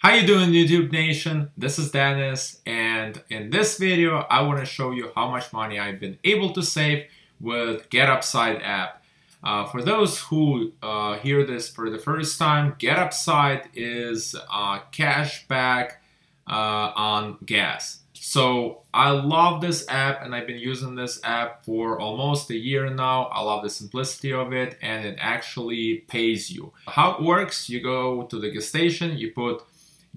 How you doing YouTube Nation? This is Dennis and in this video I want to show you how much money I've been able to save with GetUpside app. Uh, for those who uh, hear this for the first time, GetUpside is uh, cash back uh, on gas. So I love this app and I've been using this app for almost a year now. I love the simplicity of it and it actually pays you. How it works, you go to the gas station, you put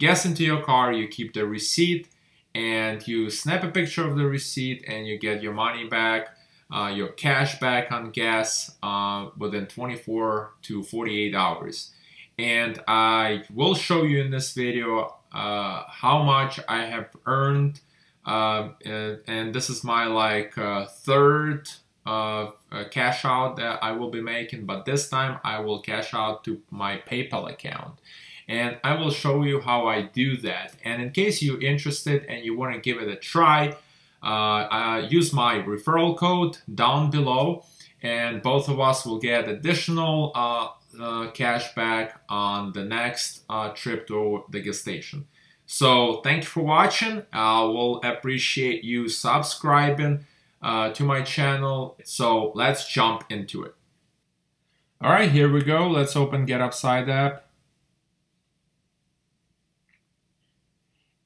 gas into your car, you keep the receipt and you snap a picture of the receipt and you get your money back, uh, your cash back on gas uh, within 24 to 48 hours. And I will show you in this video uh, how much I have earned uh, and, and, this is my like uh, third uh, cash out that I will be making but this time I will cash out to my PayPal account and I will show you how I do that and in case you're interested and you want to give it a try uh, use my referral code down below and both of us will get additional uh, uh, cash back on the next trip to the gas station. So thank you for watching. I will appreciate you subscribing uh, to my channel. So let's jump into it. All right, here we go. Let's open GetUpside app.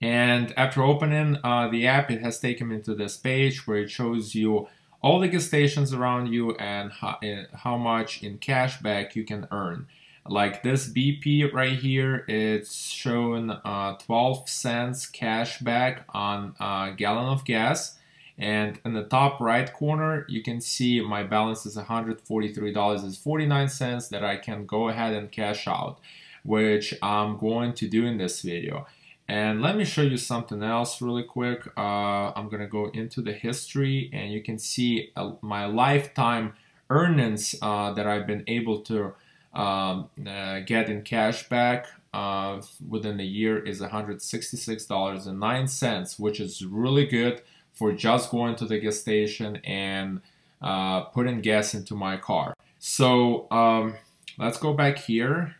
And after opening uh, the app, it has taken me to this page where it shows you all the gas stations around you and how, uh, how much in cash back you can earn. Like this BP right here, it's showing uh, 12 cents cash back on a gallon of gas. And in the top right corner, you can see my balance is $143.49 that I can go ahead and cash out, which I'm going to do in this video. And let me show you something else really quick. Uh, I'm gonna go into the history and you can see uh, my lifetime earnings uh, that I've been able to um, uh, getting cash back uh, within a year is $166.09, which is really good for just going to the gas station and uh, putting gas into my car. So um, let's go back here.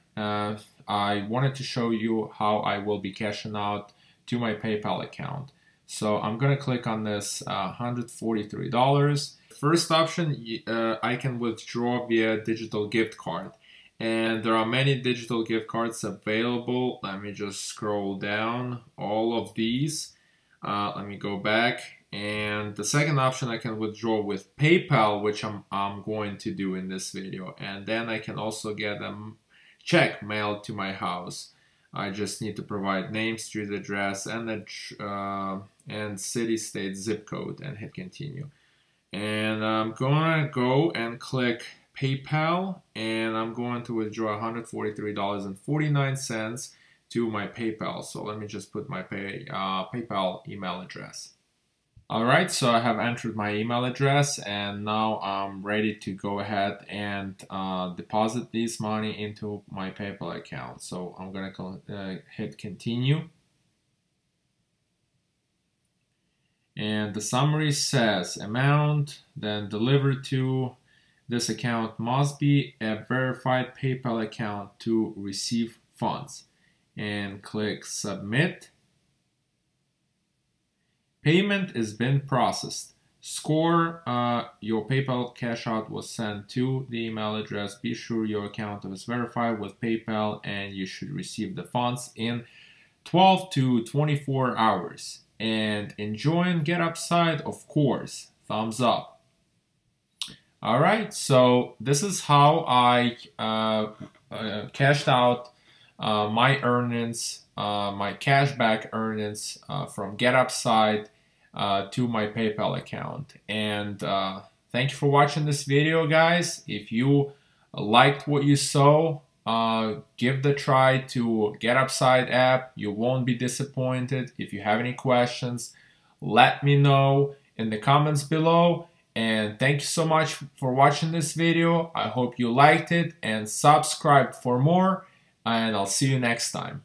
I wanted to show you how I will be cashing out to my PayPal account. So I'm gonna click on this $143. Uh, First option, uh, I can withdraw via digital gift card. And there are many digital gift cards available. Let me just scroll down all of these. Uh, let me go back. And the second option I can withdraw with PayPal which I'm, I'm going to do in this video. And then I can also get a check mailed to my house I just need to provide name, street address, and the uh, and city, state, zip code, and hit continue. And I'm gonna go and click PayPal and I'm going to withdraw $143.49 to my PayPal. So let me just put my pay, uh, PayPal email address. Alright, so I have entered my email address and now I'm ready to go ahead and uh, deposit this money into my PayPal account. So I'm going to uh, hit continue. And the summary says amount, then delivered to, this account must be a verified PayPal account to receive funds. And click Submit. Payment has been processed. Score uh, your PayPal cash out was sent to the email address. Be sure your account is verified with PayPal and you should receive the funds in 12 to 24 hours. And enjoy and GetUpside, of course. Thumbs up. All right, so this is how I uh, uh, cashed out uh, my earnings, uh, my cashback earnings uh, from GetUpside uh, to my PayPal account. And thank you for watching this video, guys. If you liked what you saw, give the try to Get GetUpside app. You won't be disappointed. If you have any questions, let me know in the comments below and thank you so much for watching this video. I hope you liked it and subscribe for more. And I'll see you next time.